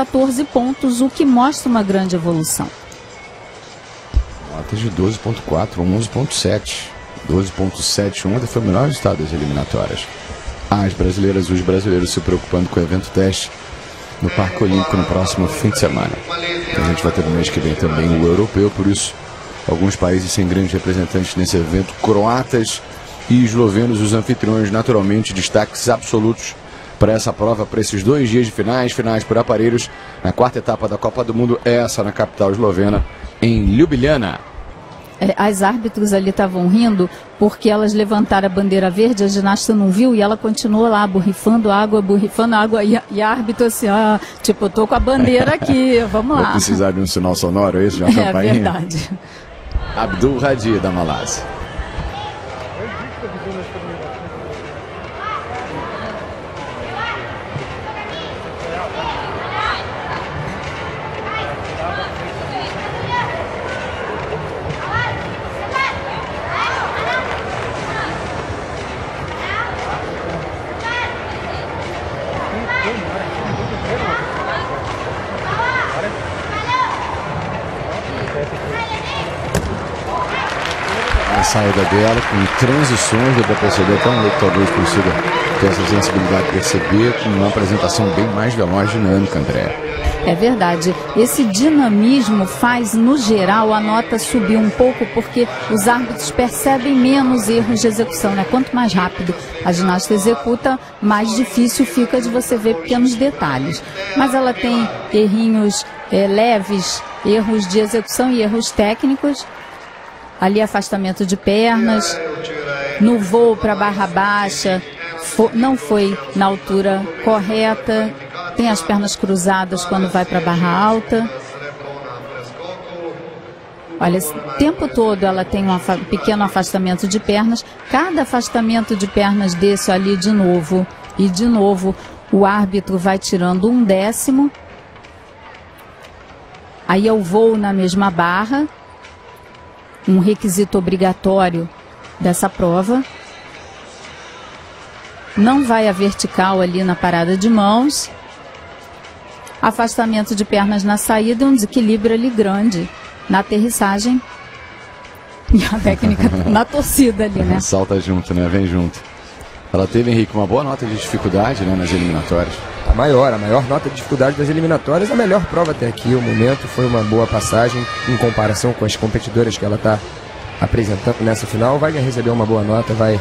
14 pontos, o que mostra uma grande evolução. Nota de 12.4, 11.7. 12.7 ontem foi o melhor resultado das eliminatórias. As brasileiras e os brasileiros se preocupando com o evento teste no Parque Olímpico no próximo fim de semana. A gente vai ter no mês que vem também o europeu, por isso alguns países sem grandes representantes nesse evento, croatas e eslovenos, os anfitriões, naturalmente, destaques absolutos para essa prova, para esses dois dias de finais, finais por aparelhos, na quarta etapa da Copa do Mundo, essa na capital eslovena, em Ljubljana. É, as árbitros ali estavam rindo porque elas levantaram a bandeira verde, a ginasta não viu e ela continuou lá borrifando água, borrifando água e a, e a árbitro assim, ah, tipo, eu tô com a bandeira aqui, vamos lá. Vai precisar de um sinal sonoro, é isso? De uma é campainha? verdade. Abdul Hadi da Malásia. Saída dela, com transições, deu para perceber até um talvez consiga ter essa sensibilidade de perceber, com uma apresentação bem mais veloz dinâmica, André. É verdade. Esse dinamismo faz, no geral, a nota subir um pouco, porque os árbitros percebem menos erros de execução. Né? Quanto mais rápido a ginasta executa, mais difícil fica de você ver pequenos detalhes. Mas ela tem errinhos é, leves, erros de execução e erros técnicos ali afastamento de pernas, no voo para barra baixa, não foi na altura correta, tem as pernas cruzadas quando vai para barra alta. Olha, o tempo todo ela tem um pequeno afastamento de pernas. Cada afastamento de pernas desse ali de novo e de novo o árbitro vai tirando um décimo. Aí eu vou na mesma barra um requisito obrigatório dessa prova. Não vai a vertical ali na parada de mãos. Afastamento de pernas na saída um desequilíbrio ali grande na aterrissagem. E a técnica na torcida ali, né? Salta junto, né? Vem junto. Ela teve, Henrique, uma boa nota de dificuldade né, nas eliminatórias. A maior, a maior nota de dificuldade das eliminatórias, a melhor prova até aqui. O momento foi uma boa passagem em comparação com as competidoras que ela está apresentando nessa final. Vai receber uma boa nota, vai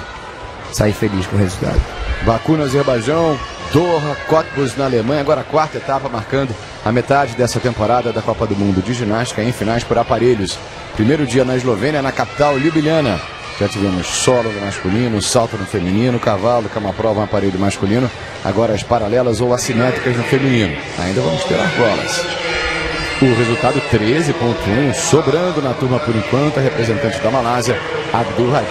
sair feliz com o resultado. Baku no Azerbaijão, Doha, Cottbus na Alemanha, agora a quarta etapa marcando a metade dessa temporada da Copa do Mundo de Ginástica em finais por aparelhos. Primeiro dia na Eslovênia, na capital Ljubljana. Já tivemos solo no masculino, salto no feminino, cavalo, que é uma prova, um aparelho masculino. Agora as paralelas ou assimétricas no feminino. Ainda vamos ter bolas. O resultado 13.1, sobrando na turma por enquanto, a representante da Malásia, Abdul Hadi.